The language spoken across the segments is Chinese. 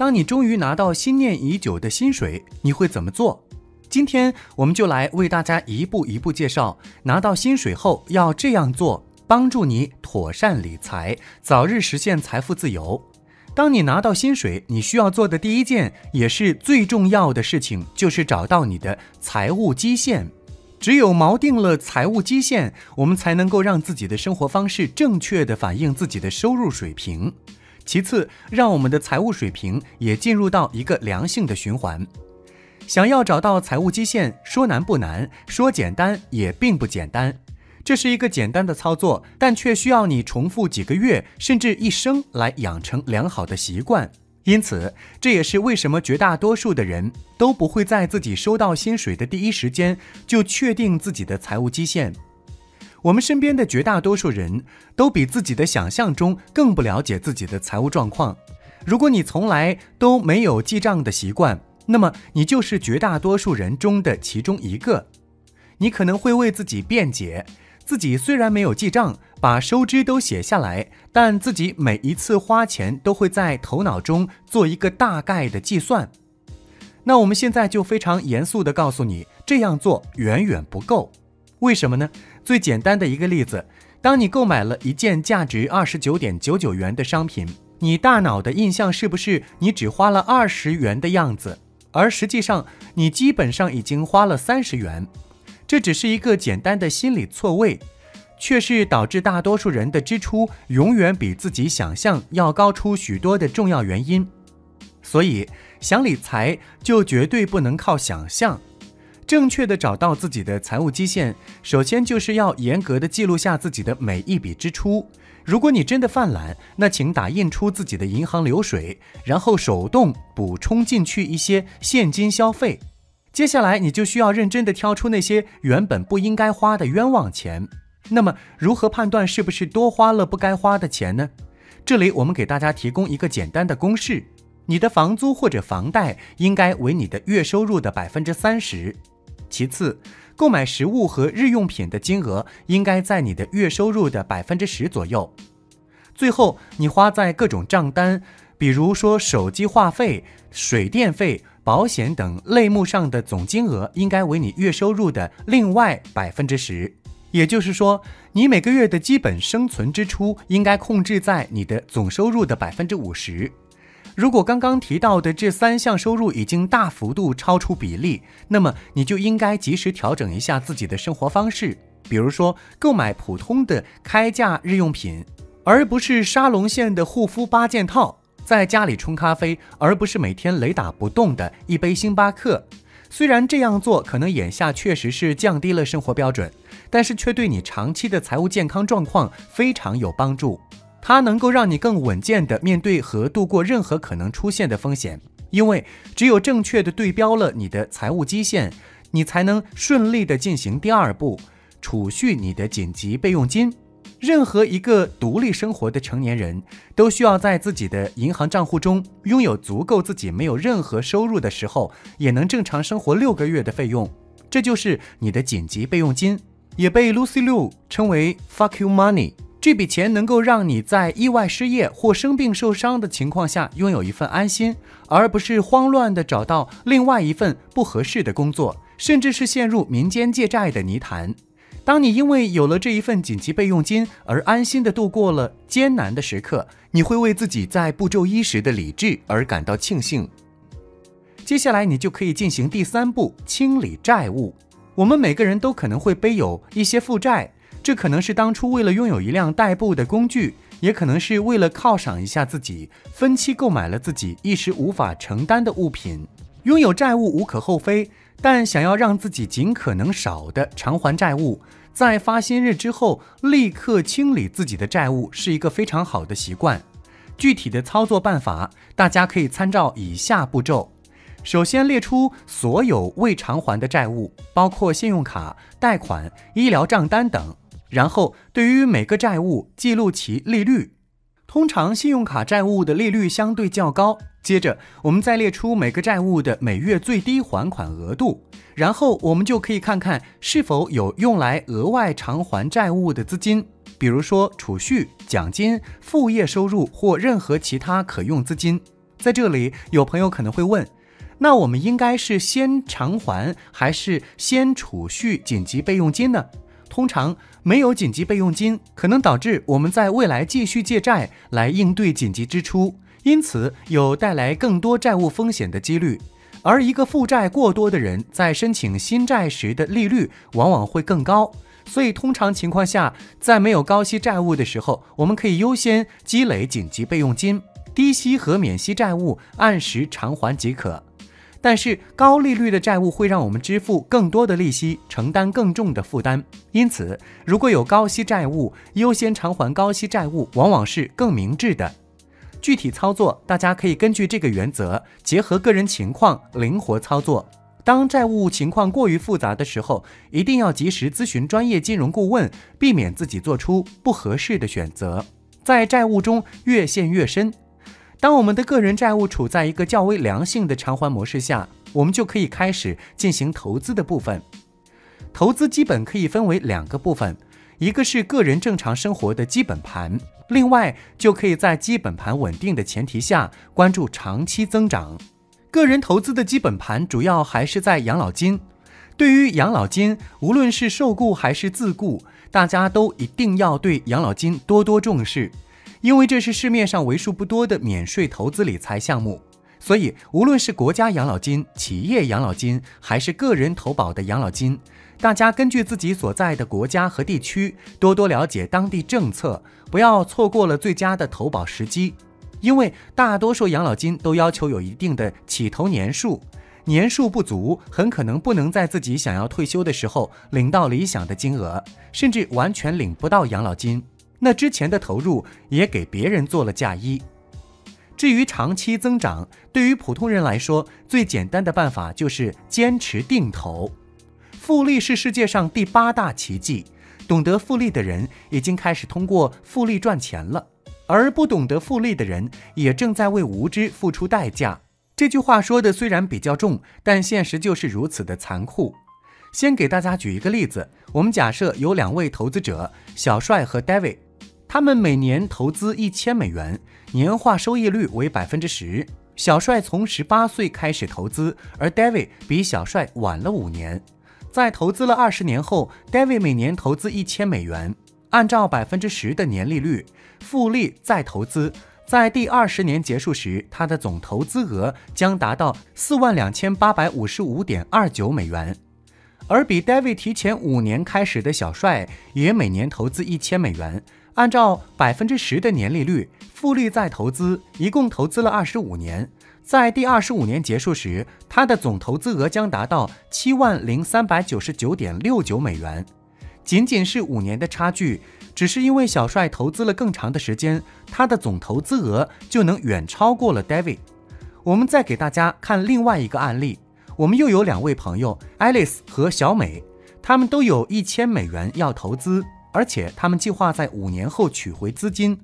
当你终于拿到心念已久的薪水，你会怎么做？今天我们就来为大家一步一步介绍，拿到薪水后要这样做，帮助你妥善理财，早日实现财富自由。当你拿到薪水，你需要做的第一件也是最重要的事情，就是找到你的财务基线。只有锚定了财务基线，我们才能够让自己的生活方式正确的反映自己的收入水平。其次，让我们的财务水平也进入到一个良性的循环。想要找到财务基线，说难不难，说简单也并不简单。这是一个简单的操作，但却需要你重复几个月甚至一生来养成良好的习惯。因此，这也是为什么绝大多数的人都不会在自己收到薪水的第一时间就确定自己的财务基线。我们身边的绝大多数人都比自己的想象中更不了解自己的财务状况。如果你从来都没有记账的习惯，那么你就是绝大多数人中的其中一个。你可能会为自己辩解。自己虽然没有记账，把收支都写下来，但自己每一次花钱都会在头脑中做一个大概的计算。那我们现在就非常严肃地告诉你，这样做远远不够。为什么呢？最简单的一个例子，当你购买了一件价值二十九点九九元的商品，你大脑的印象是不是你只花了二十元的样子？而实际上，你基本上已经花了三十元。这只是一个简单的心理错位，却是导致大多数人的支出永远比自己想象要高出许多的重要原因。所以，想理财就绝对不能靠想象。正确的找到自己的财务基线，首先就是要严格的记录下自己的每一笔支出。如果你真的犯懒，那请打印出自己的银行流水，然后手动补充进去一些现金消费。接下来你就需要认真的挑出那些原本不应该花的冤枉钱。那么如何判断是不是多花了不该花的钱呢？这里我们给大家提供一个简单的公式：你的房租或者房贷应该为你的月收入的百分之三十。其次，购买食物和日用品的金额应该在你的月收入的百分之十左右。最后，你花在各种账单，比如说手机话费、水电费。保险等类目上的总金额应该为你月收入的另外百分之十，也就是说，你每个月的基本生存支出应该控制在你的总收入的百分之五十。如果刚刚提到的这三项收入已经大幅度超出比例，那么你就应该及时调整一下自己的生活方式，比如说购买普通的开价日用品，而不是沙龙线的护肤八件套。在家里冲咖啡，而不是每天雷打不动的一杯星巴克。虽然这样做可能眼下确实是降低了生活标准，但是却对你长期的财务健康状况非常有帮助。它能够让你更稳健地面对和度过任何可能出现的风险，因为只有正确的对标了你的财务基线，你才能顺利地进行第二步，储蓄你的紧急备用金。任何一个独立生活的成年人都需要在自己的银行账户中拥有足够自己没有任何收入的时候也能正常生活六个月的费用，这就是你的紧急备用金，也被 Lucy Liu 称为 “fuck you money”。这笔钱能够让你在意外失业或生病受伤的情况下拥有一份安心，而不是慌乱地找到另外一份不合适的工作，甚至是陷入民间借债的泥潭。当你因为有了这一份紧急备用金而安心的度过了艰难的时刻，你会为自己在步骤一时的理智而感到庆幸。接下来，你就可以进行第三步清理债务。我们每个人都可能会背有一些负债，这可能是当初为了拥有一辆代步的工具，也可能是为了犒赏一下自己，分期购买了自己一时无法承担的物品。拥有债务无可厚非。但想要让自己尽可能少的偿还债务，在发薪日之后立刻清理自己的债务是一个非常好的习惯。具体的操作办法，大家可以参照以下步骤：首先列出所有未偿还的债务，包括信用卡、贷款、医疗账单等，然后对于每个债务记录其利率。通常信用卡债务的利率相对较高。接着，我们再列出每个债务的每月最低还款额度，然后我们就可以看看是否有用来额外偿还债务的资金，比如说储蓄、奖金、副业收入或任何其他可用资金。在这里，有朋友可能会问，那我们应该是先偿还还是先储蓄紧急备用金呢？通常没有紧急备用金，可能导致我们在未来继续借债来应对紧急支出，因此有带来更多债务风险的几率。而一个负债过多的人，在申请新债时的利率往往会更高。所以，通常情况下，在没有高息债务的时候，我们可以优先积累紧急备用金，低息和免息债务按时偿还即可。但是高利率的债务会让我们支付更多的利息，承担更重的负担。因此，如果有高息债务，优先偿还高息债务往往是更明智的。具体操作，大家可以根据这个原则，结合个人情况灵活操作。当债务情况过于复杂的时候，一定要及时咨询专业金融顾问，避免自己做出不合适的选择，在债务中越陷越深。当我们的个人债务处在一个较为良性的偿还模式下，我们就可以开始进行投资的部分。投资基本可以分为两个部分，一个是个人正常生活的基本盘，另外就可以在基本盘稳定的前提下关注长期增长。个人投资的基本盘主要还是在养老金。对于养老金，无论是受雇还是自雇，大家都一定要对养老金多多重视。因为这是市面上为数不多的免税投资理财项目，所以无论是国家养老金、企业养老金，还是个人投保的养老金，大家根据自己所在的国家和地区，多多了解当地政策，不要错过了最佳的投保时机。因为大多数养老金都要求有一定的起投年数，年数不足，很可能不能在自己想要退休的时候领到理想的金额，甚至完全领不到养老金。那之前的投入也给别人做了嫁衣。至于长期增长，对于普通人来说，最简单的办法就是坚持定投。复利是世界上第八大奇迹，懂得复利的人已经开始通过复利赚钱了，而不懂得复利的人也正在为无知付出代价。这句话说的虽然比较重，但现实就是如此的残酷。先给大家举一个例子，我们假设有两位投资者，小帅和 David。他们每年投资一千美元，年化收益率为百分之十。小帅从十八岁开始投资，而 David 比小帅晚了五年。在投资了二十年后，David 每年投资一千美元，按照百分之十的年利率复利再投资，在第二十年结束时，他的总投资额将达到四万两千八百五十五点二九美元。而比 David 提前五年开始的小帅，也每年投资一千美元。按照百分之十的年利率复利再投资，一共投资了二十五年，在第二十五年结束时，他的总投资额将达到七万零三百九十九点六九美元。仅仅是五年的差距，只是因为小帅投资了更长的时间，他的总投资额就能远超过了 David。我们再给大家看另外一个案例，我们又有两位朋友，Alice 和小美，他们都有一千美元要投资。而且他们计划在五年后取回资金，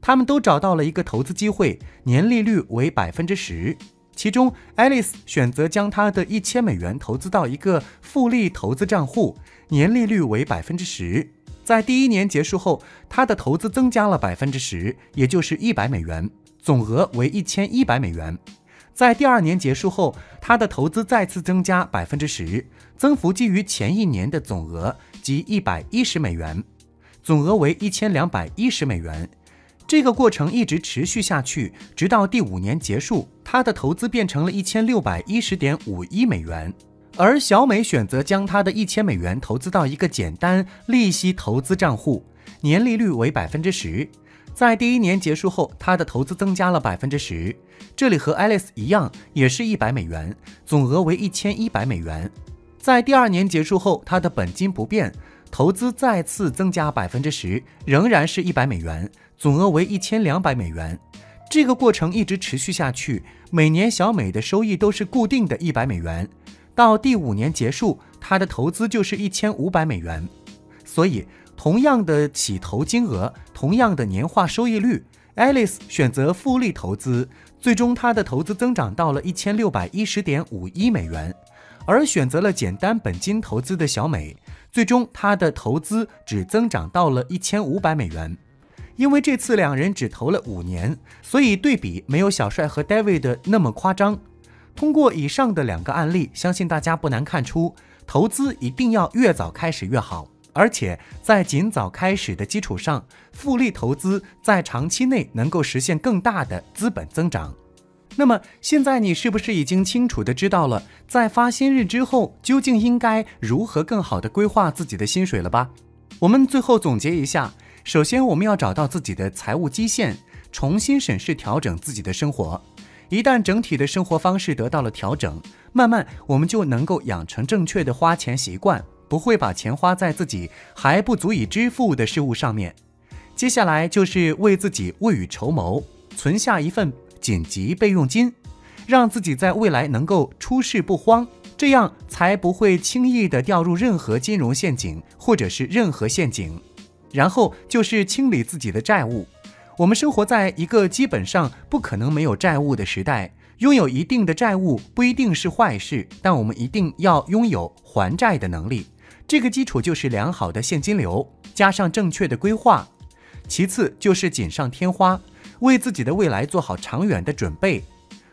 他们都找到了一个投资机会，年利率为百分之十。其中，Alice 选择将她的一千美元投资到一个复利投资账户，年利率为百分之十。在第一年结束后，她的投资增加了百分之十，也就是一百美元，总额为一千一百美元。在第二年结束后，她的投资再次增加百分之十，增幅基于前一年的总额。及一百一十美元，总额为一千两百一十美元。这个过程一直持续下去，直到第五年结束，他的投资变成了一千六百一十点五一美元。而小美选择将她的一千美元投资到一个简单利息投资账户，年利率为百分之十。在第一年结束后，她的投资增加了百分之十。这里和 Alice 一样，也是一百美元，总额为一千一百美元。在第二年结束后，他的本金不变，投资再次增加百分之十，仍然是一百美元，总额为一千两百美元。这个过程一直持续下去，每年小美的收益都是固定的一百美元。到第五年结束，她的投资就是一千五百美元。所以，同样的起投金额，同样的年化收益率，Alice 选择复利投资，最终她的投资增长到了一千六百一十点五一美元。而选择了简单本金投资的小美，最终她的投资只增长到了一千五百美元。因为这次两人只投了五年，所以对比没有小帅和 David 的那么夸张。通过以上的两个案例，相信大家不难看出，投资一定要越早开始越好，而且在尽早开始的基础上，复利投资在长期内能够实现更大的资本增长。那么现在你是不是已经清楚的知道了，在发薪日之后究竟应该如何更好的规划自己的薪水了吧？我们最后总结一下。首先，我们要找到自己的财务基线，重新审视、调整自己的生活。一旦整体的生活方式得到了调整，慢慢我们就能够养成正确的花钱习惯，不会把钱花在自己还不足以支付的事物上面。接下来就是为自己未雨绸缪，存下一份紧急备用金，让自己在未来能够出事不慌，这样才不会轻易的掉入任何金融陷阱或者是任何陷阱。然后就是清理自己的债务。我们生活在一个基本上不可能没有债务的时代，拥有一定的债务不一定是坏事，但我们一定要拥有还债的能力。这个基础就是良好的现金流，加上正确的规划。其次就是锦上添花，为自己的未来做好长远的准备，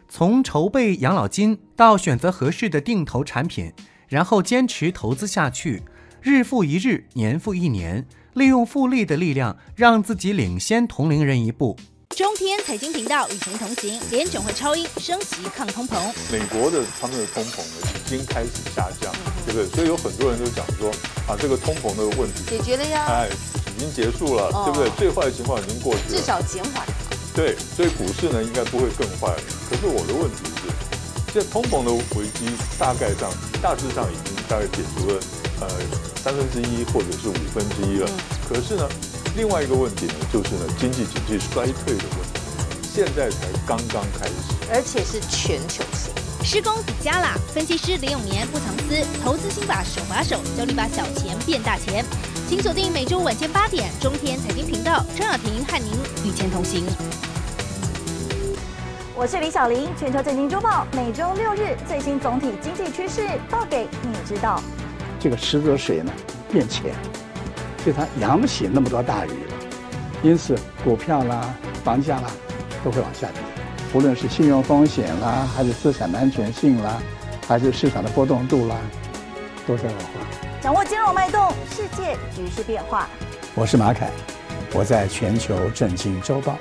从筹备养老金到选择合适的定投产品，然后坚持投资下去，日复一日，年复一年。利用复利的力量，让自己领先同龄人一步。中天财经频道与您同行，联准会超音升级抗通膨。美国的他们的通膨呢已经开始下降，对不对？所以有很多人都讲说啊，这个通膨的问题解决了呀，哎，已经结束了，对不对？最坏的情况已经过去了，至少减缓。对，所以股市呢应该不会更坏。可是我的问题是，现在通膨的危机大概上大致上已经大概解除了，呃。三分之一或者是五分之一了，可是呢，另外一个问题呢，就是呢，经济经济衰退的问题，现在才刚刚开始，而且是全球性。施工底加啦！分析师林永年不藏私，投资心法手把手教你把小钱变大钱。请锁定每周晚间八点中天财经频道，张雅婷和您与钱同行。我是李小玲，全球财经周报每周六日最新总体经济趋势报给你知道。这个池子的水呢变浅，所以它养不起那么多大鱼了，因此股票啦、房价啦都会往下跌。无论是信用风险啦，还是资产安全性啦，还是市场的波动度啦，都在恶化。掌握金融脉动，世界局势变化。我是马凯，我在全球震惊周报。